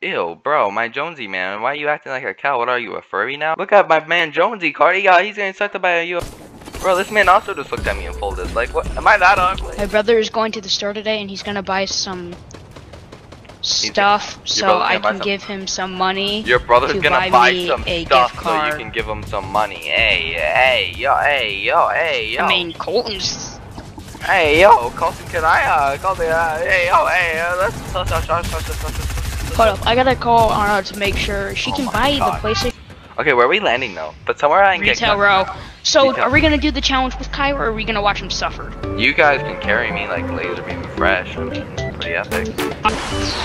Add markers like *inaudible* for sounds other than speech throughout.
Ew, bro, my Jonesy man, why are you acting like a cow? What are you, a furry now? Look at my man Jonesy, Cardi, yeah, he's getting sucked up by a UFO. Bro, this man also just looked at me and pulled this. Like, what? Am I that ugly? My brother is going to the store today and he's gonna buy some stuff so I can give him some money. Your brother's gonna buy, buy some stuff so you can give him some money. Hey, hey, yo, hey, yo, hey, yo. I mean, Colton's. Hey, yo, Colton, can I, uh, Colton, uh, hey, yo, hey, uh, let's, let's. Hold up, I gotta call Anna to make sure she Oh can buy God. the PlayStation Okay, where are we landing though? But somewhere I can get Retail gun- Row. So, Retail- are we gonna do the challenge with Kyra or are we gonna watch him suffer? You guys can carry me like laser beam fresh. I mean, pretty epic. Uh,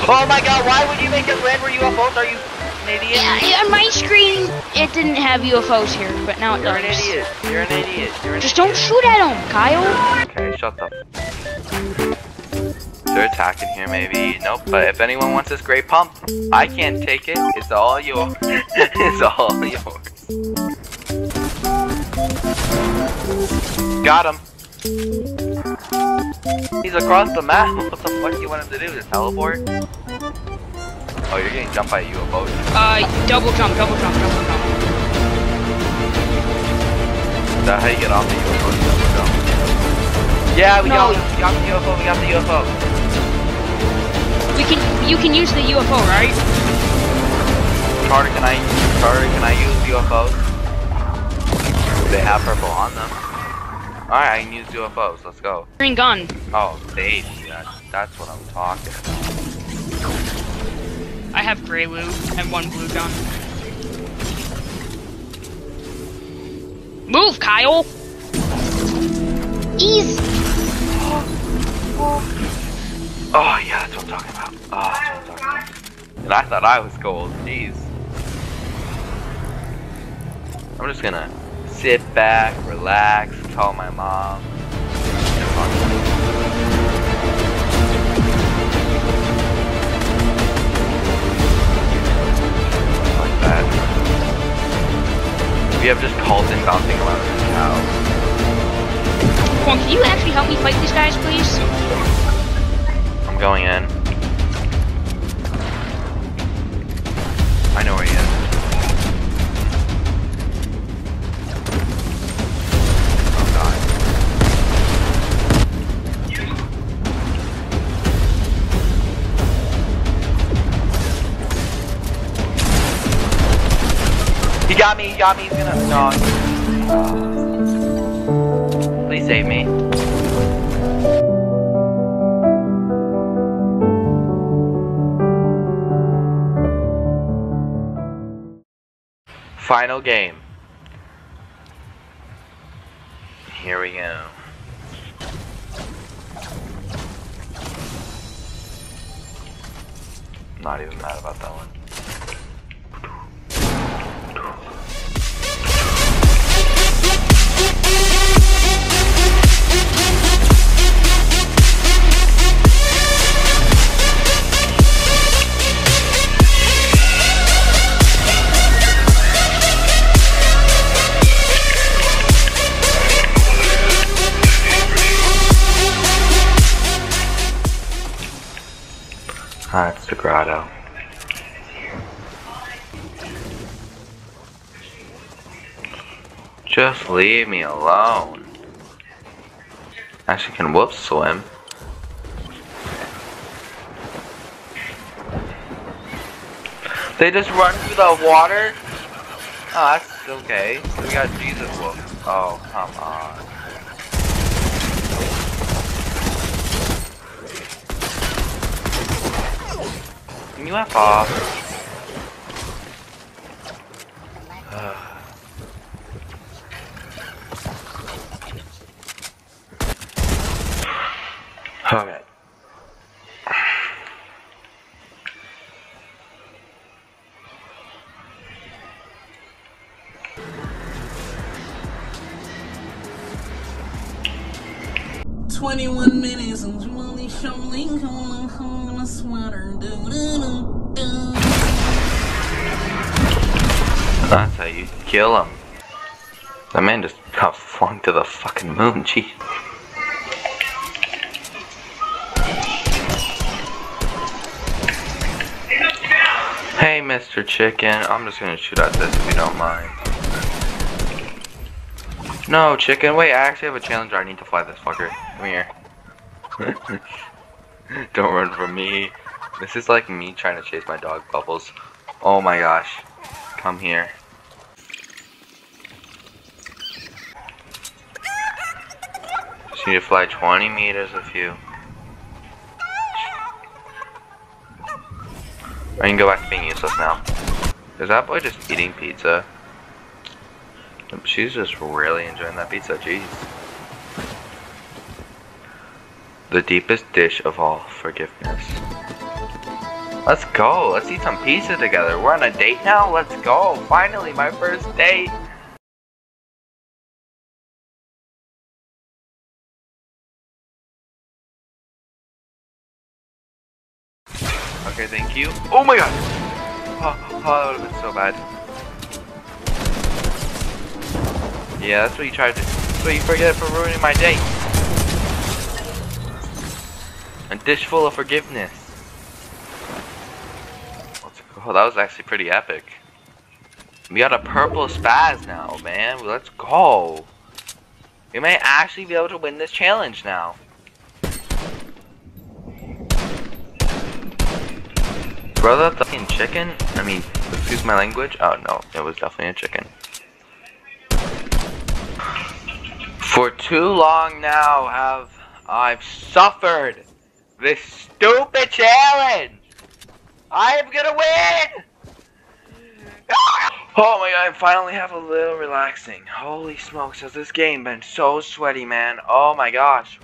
oh my god, why would you make us land where UFOs? Are you an idiot? Yeah, on my screen, it didn't have UFOs here, but now it You're an idiot. You're an idiot. You're an Just don't shoot at him, Kyle. Okay, shut up. They're attacking here, maybe. Nope. But if anyone wants this great pump, I can't take it. It's all yours. *laughs* it's all yours. Got him. He's across the map. *laughs* What the fuck do you want him to do? Just teleport? Oh, you're getting jumped by a UFO. Uh, double jump, double jump, double jump. Is that how you get off the UFO? Double jump. Yeah, we No. got, we got the UFO. We got the UFO. We can, you can use the UFO, right? Carter, can I, Carter, can I use UFOs? They have purple on them. Alright, I can use UFOs. Let's go. Green gun. Oh, baby, that, that's what I'm talking about. I have gray loot and one blue gun. Move, Kyle. Ease. Oh, yeah, that's what I'm talking about. Ah, oh, that's what I'm talking about. And I thought I was gold. Jeez. I'm just gonna sit back, relax, call my mom. Like that. We have just Colton bouncing around in his house. Come on, can you actually help me fight these guys, please? I'm going in. I know where he is. Oh. He got me, he got me, he's gonna. No. Please save me. Final game. Here we go. Not even mad about that one. It's the grotto. Just leave me alone. Actually, can whoop swim. They just run through the water? Oh, that's okay. We got Jesus whoop. Oh, come on. Can you F off? okay. Twenty-one minutes and Molly Showing coming home in a sweater. Do-do-do-do. That's how you kill him. That man just got flung to the fucking moon, jeez. Hey, Mr. Chicken. I'm just gonna shoot at this if you don't mind. No, chicken. Wait, I actually have a challenger. I need to fly this fucker. Come here. *laughs* don't run from me. This is like me trying to chase my dog, Bubbles. Oh my gosh. Come here. Just need to fly 20 meters with you. I can go back to being useless now. Is that boy just eating pizza? She's just really enjoying that pizza, jeez. The deepest dish of all, forgiveness. Let's go, let's eat some pizza together. We're on a date now? Let's go, finally, my first date. Okay, thank you. Oh my god! Oh, oh that would have been so bad. Yeah, that's what you tried to That's what you forget for ruining my day. A dish full of forgiveness. Oh, that was actually pretty epic. We got a purple spaz now, man. Let's go. We may actually be able to win this challenge now. Brother, fucking chicken? I mean, excuse my language? Oh no, it was definitely a chicken. For too long now have I've suffered this stupid challenge! I'm gonna win! *laughs* Oh my god, I finally have a little relaxing. Holy smokes, has this game been so sweaty, man. Oh my gosh.